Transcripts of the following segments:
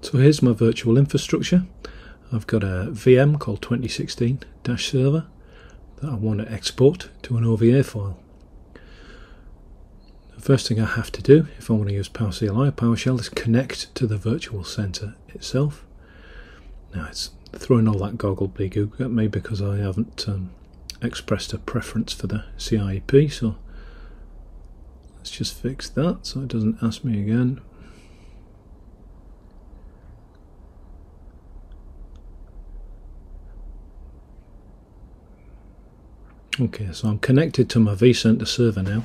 So here's my virtual infrastructure. I've got a VM called 2016-server that I want to export to an OVA file. The first thing I have to do if I want to use PowerCLI or PowerShell is connect to the virtual center itself. Now it's throwing all that gobbledygook at me because I haven't um, expressed a preference for the CEIP so let's just fix that so it doesn't ask me again Okay, so I'm connected to my vCenter server now.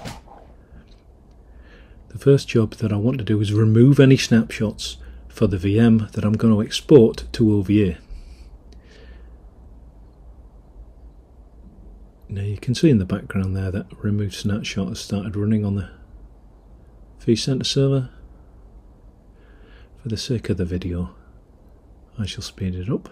The first job that I want to do is remove any snapshots for the VM that I'm going to export to OVA. Now you can see in the background there that remove snapshot has started running on the vCenter server. For the sake of the video, I shall speed it up.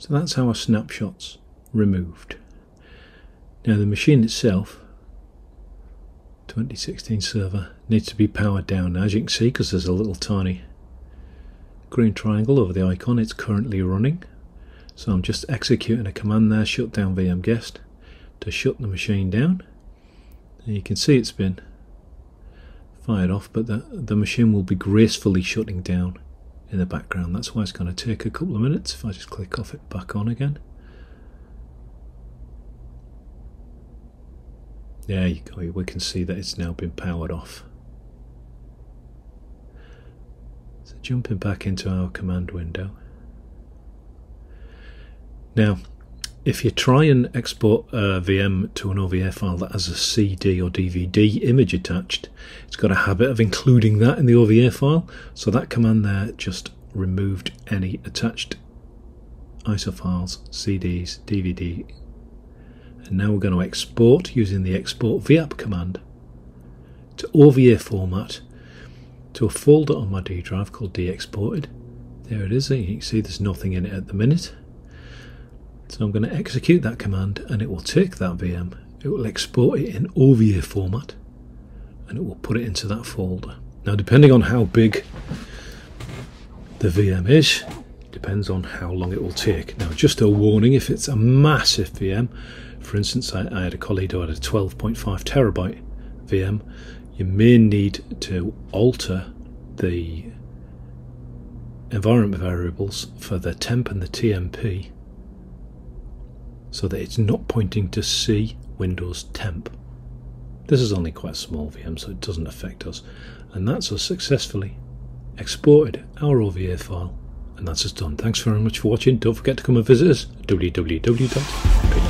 So that's how our snapshots removed. Now the machine itself, 2016 server, needs to be powered down. As you can see, because there's a little tiny green triangle over the icon, it's currently running. So I'm just executing a command there, shut down VM guest, to shut the machine down. And you can see it's been fired off, but the, the machine will be gracefully shutting down in the background. That's why it's going to take a couple of minutes if I just click off it back on again. There you go, we can see that it's now been powered off. So jumping back into our command window. Now, if you try and export a VM to an OVA file that has a CD or DVD image attached, it's got a habit of including that in the OVA file. So that command there just removed any attached ISO files, CDs, DVD. And now we're going to export using the export VApp command to OVA format to a folder on my D drive called DExported. There it is, you can see there's nothing in it at the minute. So I'm going to execute that command and it will take that VM, it will export it in OVA format and it will put it into that folder. Now depending on how big the VM is, depends on how long it will take. Now just a warning, if it's a massive VM, for instance I, I had a colleague who had a 12.5 terabyte VM, you may need to alter the environment variables for the temp and the TMP so that it's not pointing to C Windows temp. This is only quite a small VM, so it doesn't affect us. And that's us successfully exported our OVA file. And that's us done. Thanks very much for watching. Don't forget to come and visit us at